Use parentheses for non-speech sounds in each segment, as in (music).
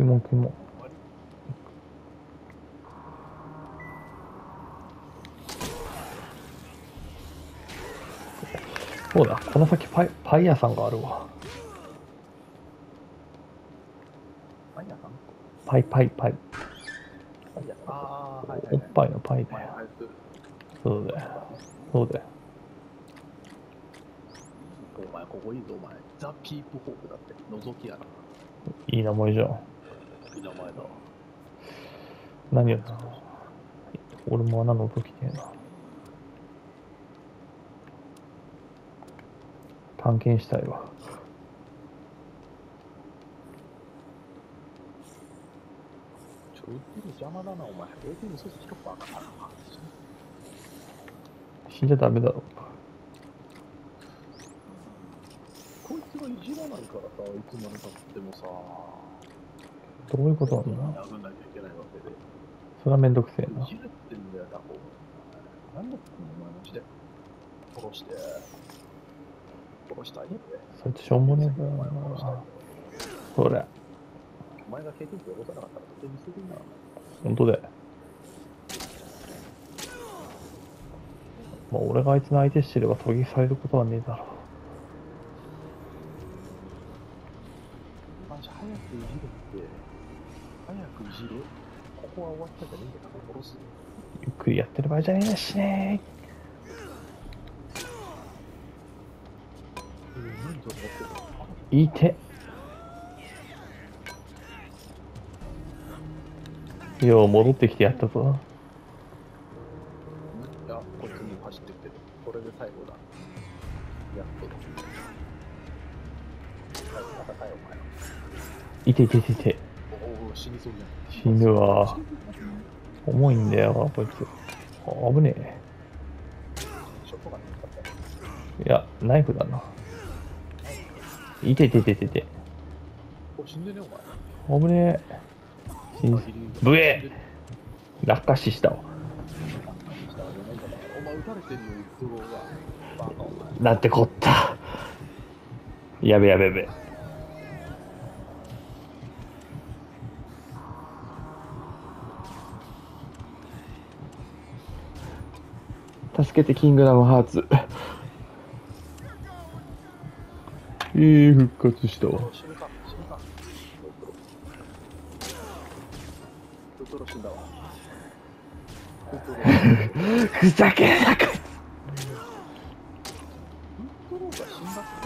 キモキモ。そうだ、この先パイ、パン屋さんがあるわ。パン屋さん？パイパイパイ。ああ、はいはいはい。おっぱいのパイだよ。そうだよ。そうだよ。お前、ここいいぞ、お前。ザ・ピープホークだって。覗きやな。いい名前じゃん。名前だわ。何やった俺も穴覗きてえな。探検したいわ。ちょ、売ってる邪魔だな、お前。ATM そいつ拾っぱあかんな。死んじゃダメだろ。こいつがいじらないからさ、いつまで経ってもさ、どういうことなんだ？それはめんどくせえな。いじれってんだよ、タコ。なんだってんの、お前マジで。殺して。殺したいって。そいつしょうもねえな。それ、お前が経なかったら、絶対見せてんな。本当だよ。まあ、俺があいつの相手してれば狙撃されることはねえだろマジ早くいじれって。早くいじれ。ここは終わったじゃねえんだから殺す。ゆっくりやってる場合じゃねえだしね。いいて。よう戻ってきてやったぞ。いや、こっちに走ってってる。これで最後だ。やっと。はい、戦えよ、お前。いていていていて。死にそうじゃん。死ぬわ。重いんだよ、こいつ。あ危ねえ。いや、ナイフだな。いていていていていて。お、死んでねお前。危ねえ。ブエ落下死したわ。なんてこった。やべやべやべ。助けてキングダムハーツ。えー、復活したわ。ふざけんなかって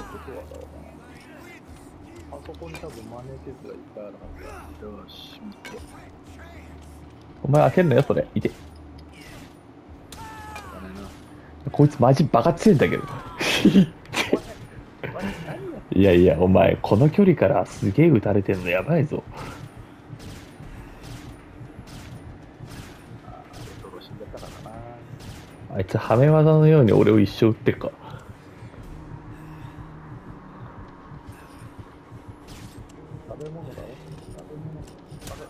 ことはだわ。あそこに多分マネーケースがいっぱいあるはずだ。よし、見て。お前開けんなよ、それ。いて。こいつマジバカ強いんだけど。(laughs) いやいや、お前、この距離からすげえ撃たれてんのやばいぞ。あいつ、はめ技のように俺を一生撃ってっか。食べ物だろ？食べ物。食べ。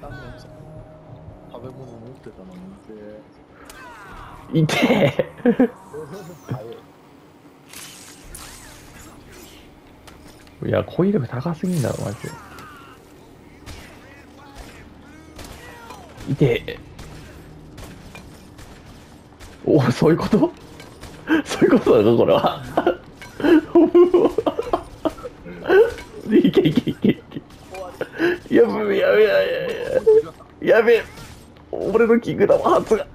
何年さ食べ物持ってたのにて。いて早 (laughs) い。や、攻撃力高すぎんだろ、マジで。いてえおそういうこと？そういうことなの？これは。いけいけいけいけ。やべやべやべやべやべえ俺のキングダムハー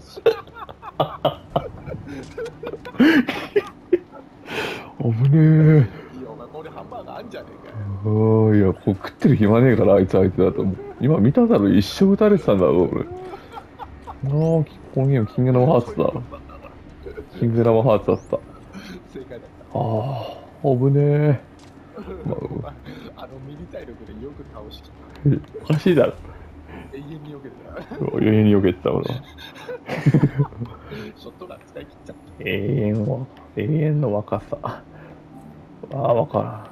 ツが。危ねいや、お前これハンバーガーあんじゃねえかよ。いや、こう食ってる暇ねえから、あいつ相手だと思う。今見ただろ、一生撃たれてたんだろ、俺。ああ、ここにはキングダムハーツだ。キングダムハーツだった。正解だっああ、危ねえ。(laughs) また。あのミリ体力でよく倒しきっあ、おかしいだろ。た。永遠に避けてた。(laughs) 余裕に避けてた、俺は。(laughs) ショットガン使い切っちゃった。永遠は、永遠の若さ。ああ、わからん。